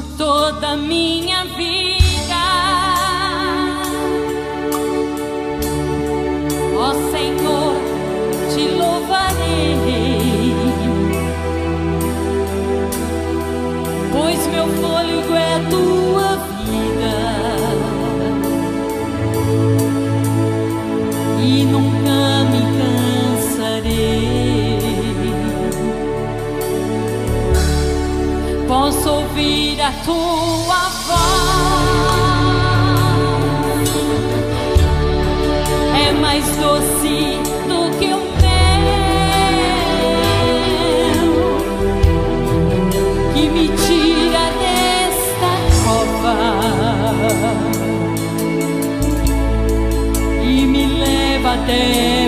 por toda a minha vida. Ó Senhor, te louvarei, pois meu fôlego é tua vida e nunca me cansarei. Posso ouvir tua voz, é mais doce do que o mel que me tira desta cova e me leva até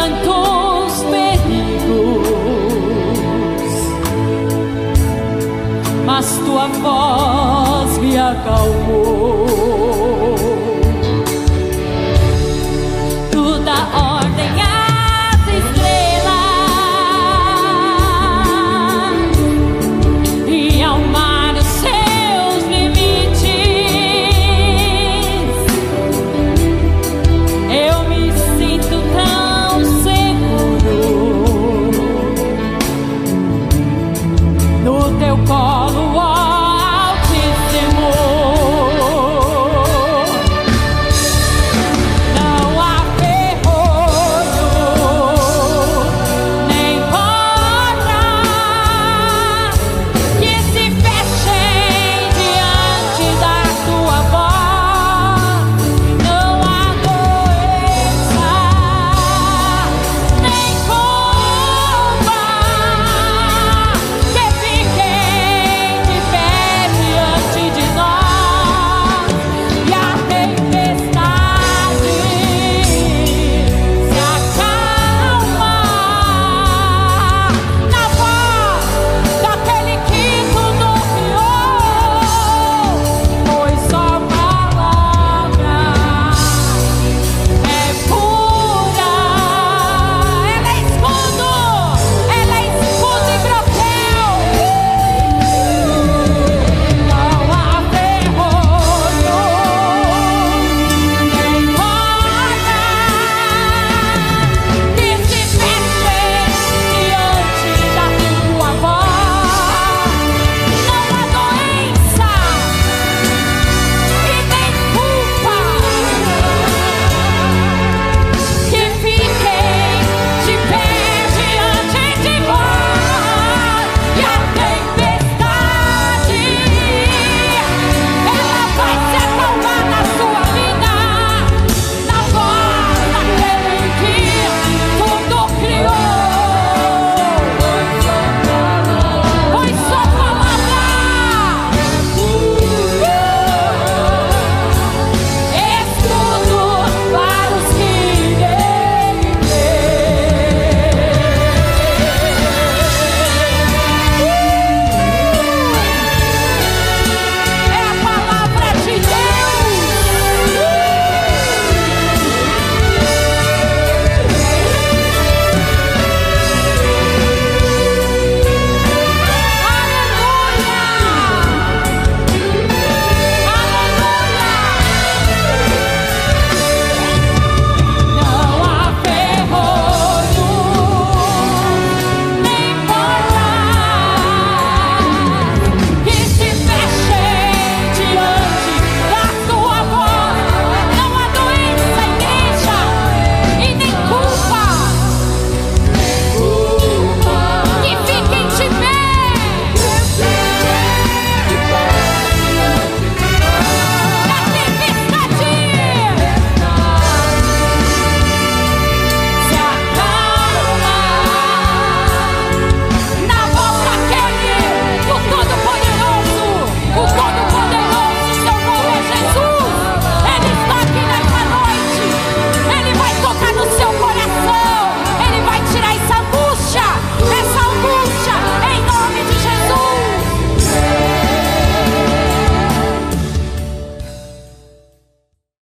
tantos perigos, mas tua voz me acalmou.